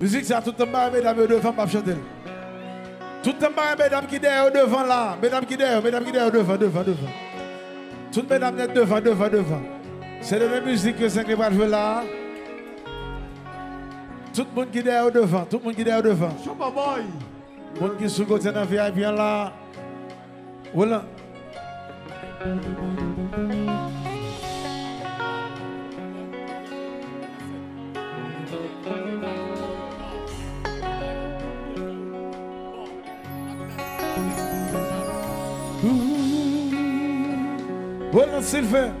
Musique, ça tout le monde, mesdames et devant, pas chanter. Tout le monde, mesdames qui derrière devant là. Mesdames qui derrière, mesdames qui derrière devant, devant, devant. Toutes mesdames net devant, devant, devant. C'est de la musique que c'est qui va jouer là. Tout le monde qui derrière devant, tout le monde qui derrière devant. Boy. Le monde qui est sous côté dans bien là. Voilà. non, Sylvain.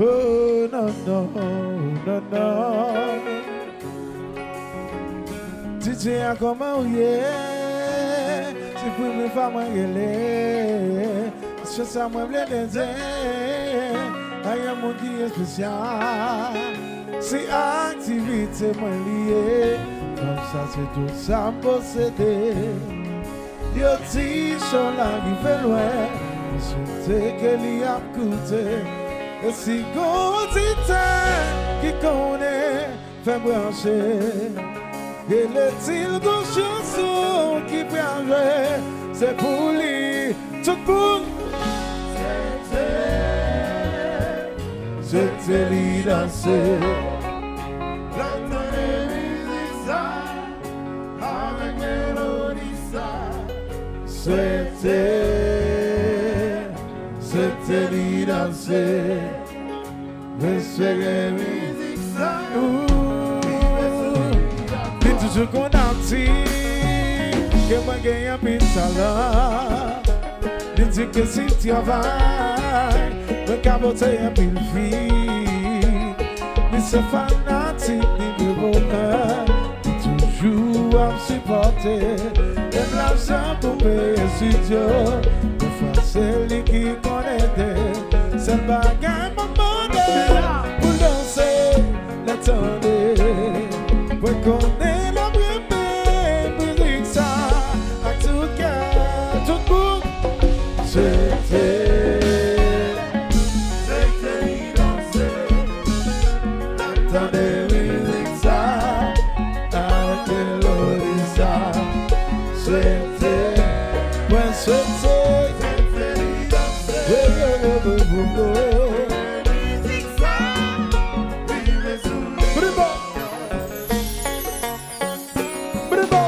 Oh, non, non, non, non. Titi a koman ouye, si pou mi fa mwen gele, se sa mwen ble denze, a yon moun ki espesyal. Si aktivite mwen liye, kom sa se tout sa posede, yo ti son la ki fe lwen, Tekeli apkoute E si kontite Ki kone Fè branche Ele til goun chanson Ki pranje Se pou li Tout pou Jete Jete li danse Plantane mizisa Avek melodisa Jete seni danse Mwen swege mizik sa yo Li toujou kon dansi Ke mwen genyen pin salan Li di ke si t'yavay Mwen kabote yon pin fi. Li se fanatik ni mwen bonan Li toujou am supporte Mwen la jan pou peye studio Mwen fase li ki kon ete Se bagay mwen Bravo. Bravo.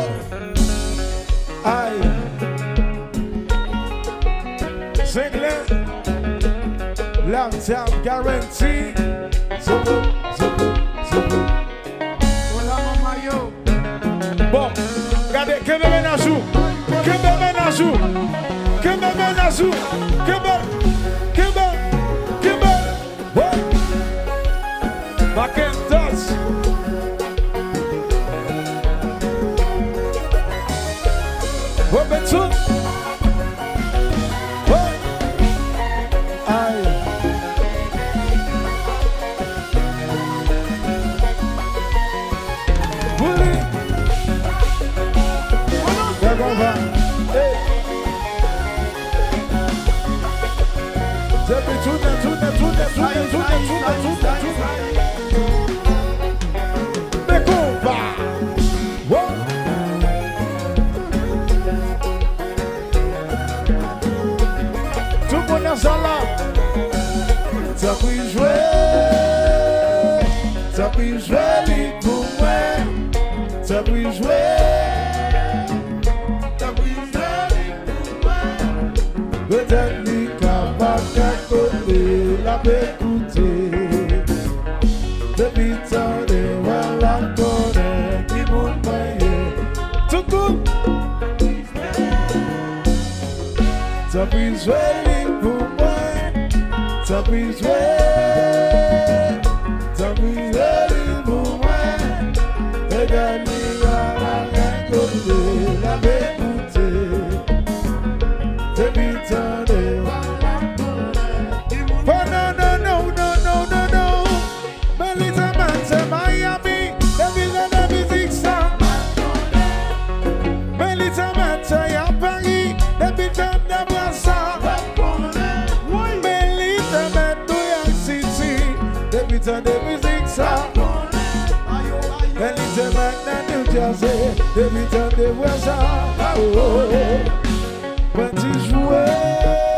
Ay. Single. Long time guarantee. Zubu, zubu, zubu. Hola que me mène à que me mène à que me mène Atsuda, atsuda, atsuda. Decuba. Oh. Tupo Tsakuijwe likumwe. Tsakuijwe. Tapis Way, Tapis Way. Debita de mizik sa Elite men nan New Jersey Debita de wè sa Mwen ti jwè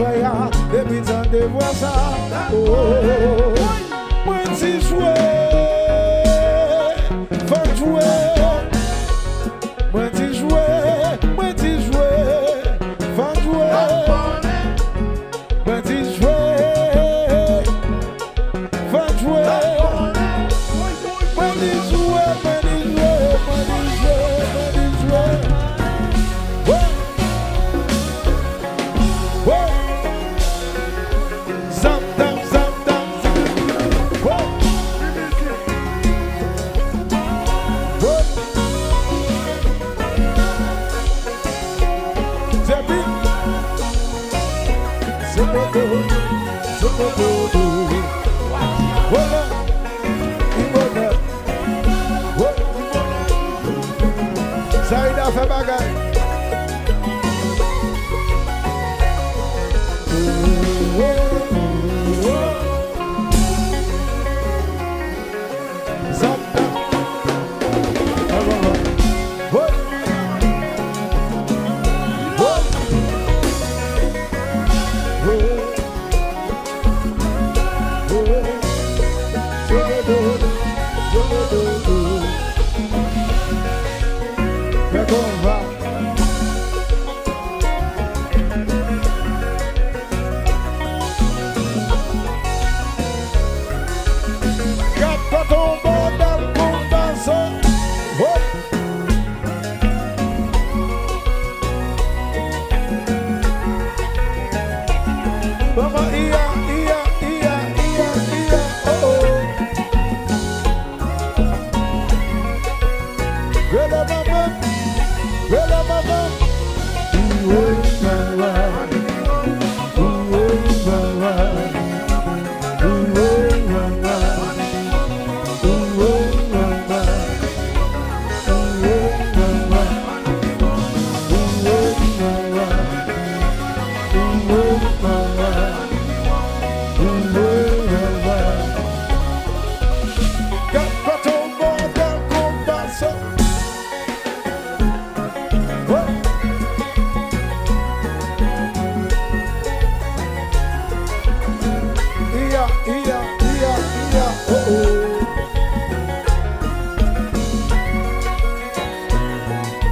soya, epi tan de vwa sa, oh, oh, oh, oh mwen si soya.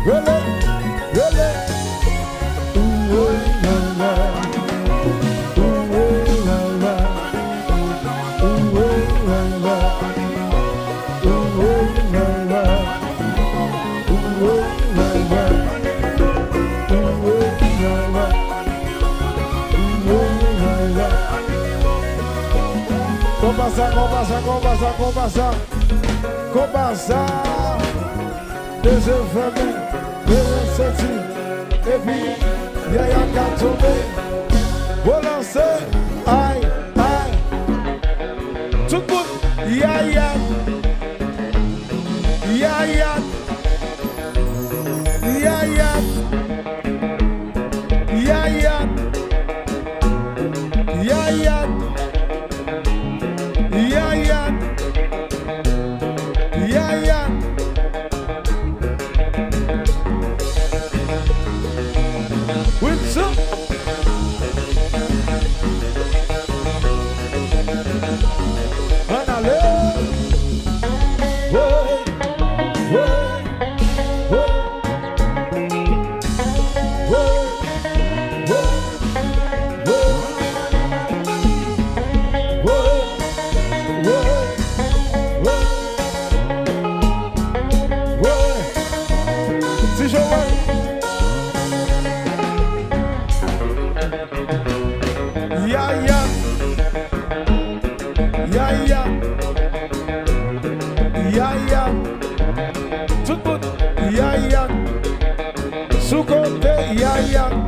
Copa, passar, Copa, passar, Copa, passar. Deze veme, dewe soti Epi, yaya ka tombe Bolanse, ay, ay Tout moun, yaya kote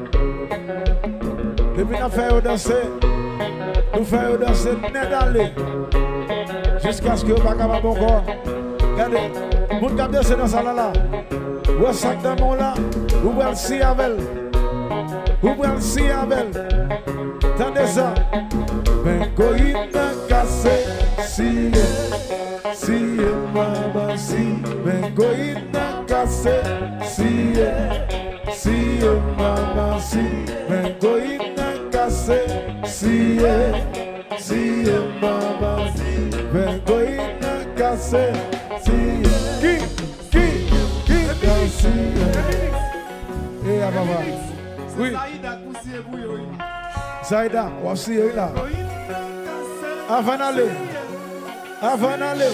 Depi nan fè yo dansè, nou fè yo dansè net alè. Jisk aske yo baka ba bon kon. Gade, moun kap dansè nan sa la la. Wè sak dan moun la, ou wè l'si avèl. Ou wè l'si avèl. Tande sa. Ben koyi nan kase, siye, siye mama si. Ben koyi nan kase, siye, siye mama si. Ben koyi nan kase, siye. Siye mama si Ben koina kase siye Ki, ki, ki kasiye Eh baba Oui, Zaida, wasi yo là Avant d'aller, avant d'aller,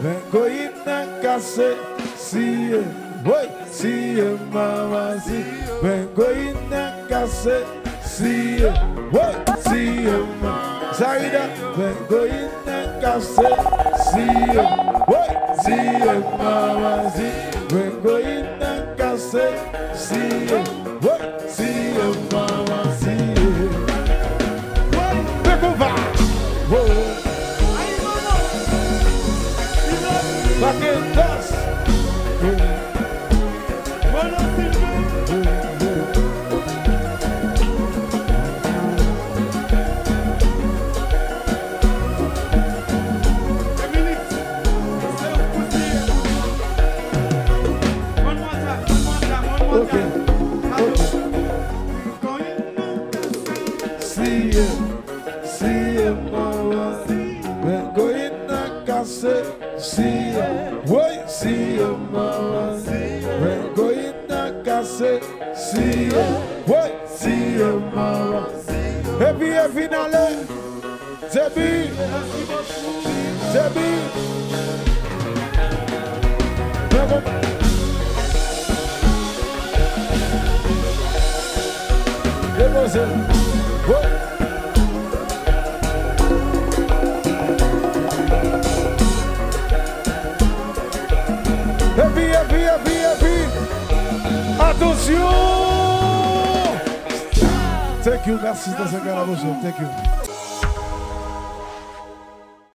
ben koina kase siye, boy siye mama si, ben koina kase siye, boy siye mama. Zaida, ben koina kase siye, boy siye mama si, ben koina kase siye, boy siye mama Zebi, Zebi. dizer. vi, Epi, vi, epi, vi. Atenção! Thank you, merci a Deus, que vous Thank you.